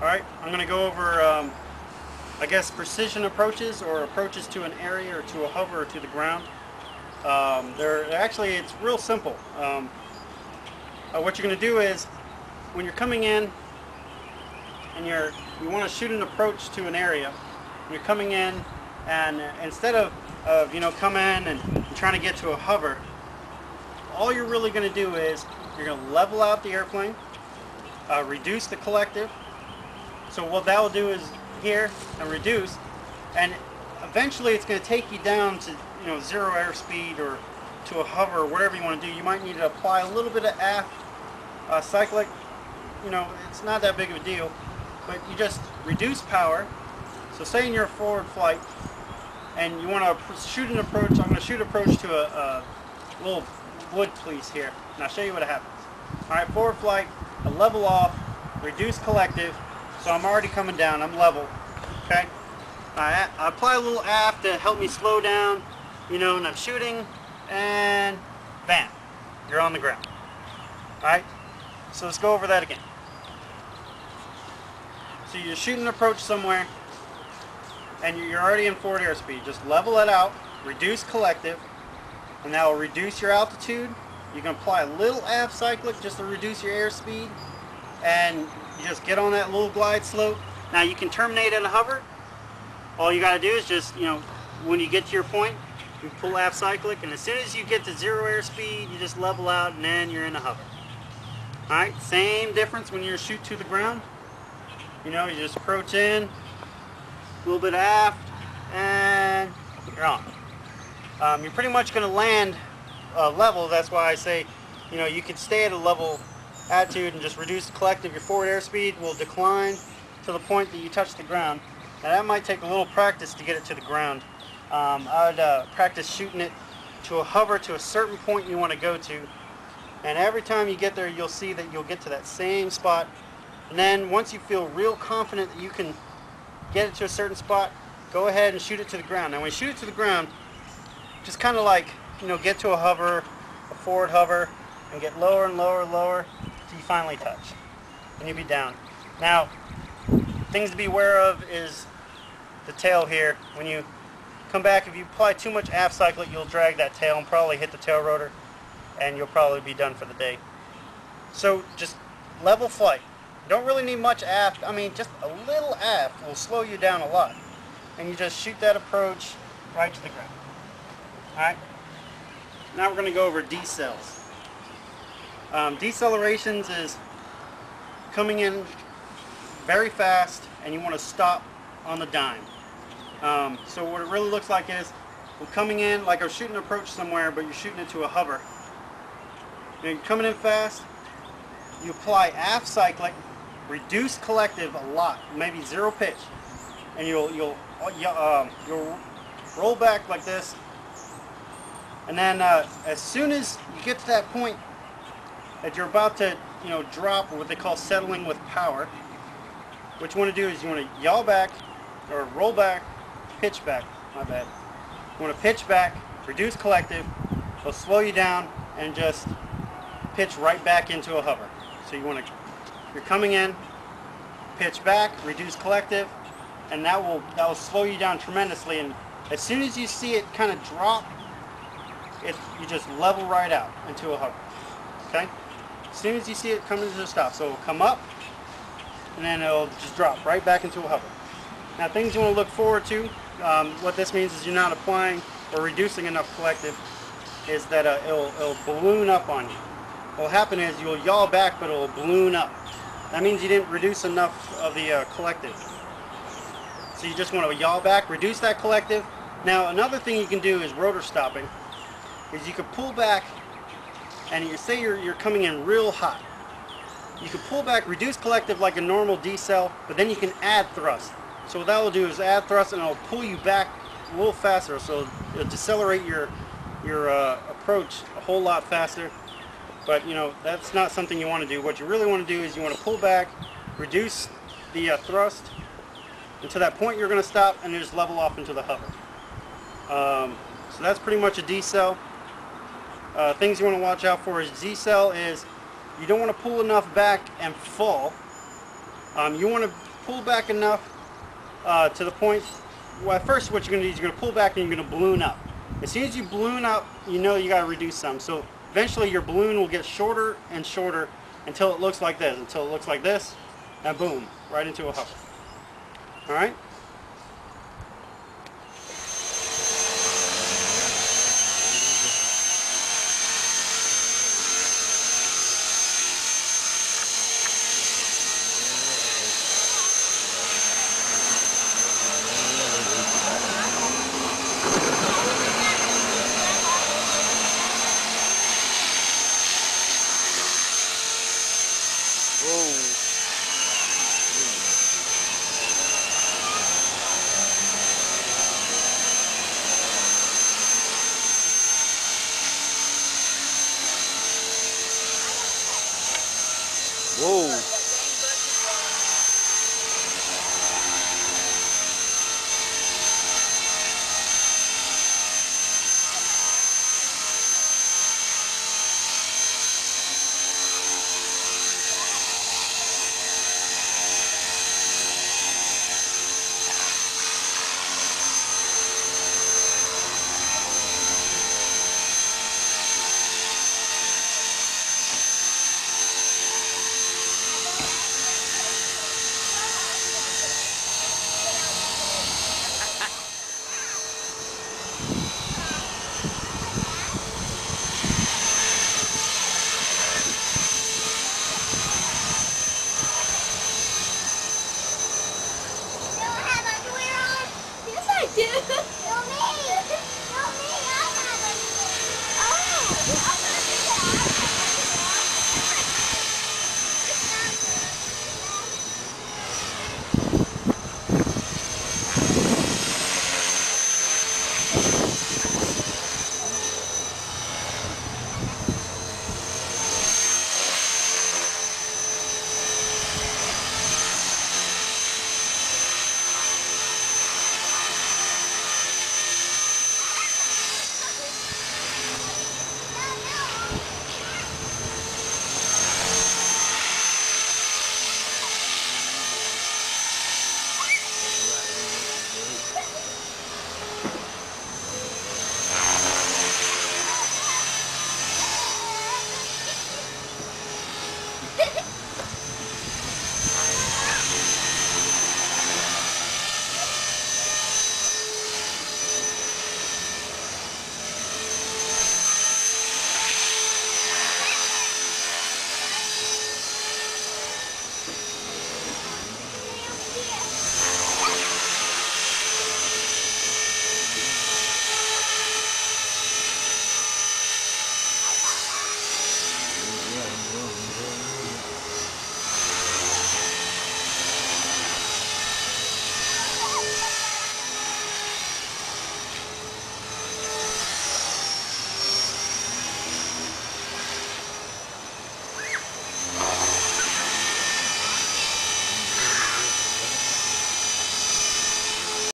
Alright, I'm going to go over, um, I guess, precision approaches or approaches to an area or to a hover or to the ground. Um, they're actually, it's real simple. Um, uh, what you're going to do is, when you're coming in and you're, you want to shoot an approach to an area, you're coming in and instead of, of you know, coming in and, and trying to get to a hover, all you're really going to do is you're going to level out the airplane, uh, reduce the collective, so what that will do is here and reduce, and eventually it's going to take you down to you know zero airspeed or to a hover or whatever you want to do. You might need to apply a little bit of aft uh, cyclic. You know, it's not that big of a deal, but you just reduce power. So say in your forward flight, and you want to shoot an approach. I'm going to shoot approach to a, a little wood piece here, and I'll show you what happens. All right, forward flight, a level off, reduce collective, so I'm already coming down, I'm level, okay? I, I apply a little aft to help me slow down, you know, and I'm shooting, and bam, you're on the ground. Alright, so let's go over that again. So you're shooting approach somewhere, and you're already in forward airspeed. Just level it out, reduce collective, and that will reduce your altitude. You can apply a little aft cyclic just to reduce your airspeed, and you just get on that little glide slope. Now you can terminate in a hover. All you got to do is just, you know, when you get to your point, you pull aft cyclic, and as soon as you get to zero airspeed, you just level out, and then you're in a hover. All right, same difference when you shoot to the ground. You know, you just approach in, a little bit aft, and you're on. Um, you're pretty much going to land uh, level. That's why I say, you know, you could stay at a level attitude and just reduce the collective, your forward airspeed will decline to the point that you touch the ground. Now that might take a little practice to get it to the ground. Um, I would uh, practice shooting it to a hover to a certain point you want to go to. And every time you get there, you'll see that you'll get to that same spot. And then once you feel real confident that you can get it to a certain spot, go ahead and shoot it to the ground. Now when you shoot it to the ground, just kind of like, you know, get to a hover, a forward hover, and get lower and lower and lower till you finally touch. And you'll be down. Now, things to be aware of is the tail here. When you come back, if you apply too much aft cyclic, you'll drag that tail and probably hit the tail rotor, and you'll probably be done for the day. So just level flight. don't really need much aft. I mean, just a little aft will slow you down a lot. And you just shoot that approach right to the ground. Alright? Now we're going to go over decels. Um, decelerations is coming in very fast and you want to stop on the dime. Um, so what it really looks like is we're coming in like I'm shooting an approach somewhere but you're shooting it to a hover. And coming in fast, you apply aft cyclic, reduce collective a lot, maybe zero pitch, and you'll you'll uh, um, you'll roll back like this, and then uh, as soon as you get to that point that you're about to, you know, drop what they call settling with power, what you want to do is you want to yaw back, or roll back, pitch back, my bad. You want to pitch back, reduce collective, it'll slow you down, and just pitch right back into a hover. So you want to, you're coming in, pitch back, reduce collective, and that will, that will slow you down tremendously, and as soon as you see it kind of drop, it, you just level right out into a hover. Okay? As soon as you see it coming to a stop. So it'll come up, and then it'll just drop right back into a hover. Now things you want to look forward to, um, what this means is you're not applying or reducing enough collective, is that uh, it'll, it'll balloon up on you. What will happen is you'll yaw back, but it'll balloon up. That means you didn't reduce enough of the uh, collective. So you just want to yaw back, reduce that collective. Now another thing you can do is rotor stopping, is you can pull back and you say you're, you're coming in real hot. You can pull back, reduce collective like a normal decel, but then you can add thrust. So what that will do is add thrust and it'll pull you back a little faster. So it'll decelerate your, your uh, approach a whole lot faster. But you know, that's not something you want to do. What you really want to do is you want to pull back, reduce the uh, thrust, and to that point you're going to stop and just level off into the hover. Um, so that's pretty much a decel. Uh, things you want to watch out for is decel is you don't want to pull enough back and fall. Um, you want to pull back enough uh, to the point. Well, at first, what you're going to do is you're going to pull back and you're going to balloon up. As soon as you balloon up, you know you got to reduce some. So eventually, your balloon will get shorter and shorter until it looks like this. Until it looks like this, and boom, right into a hover. All right. Uou!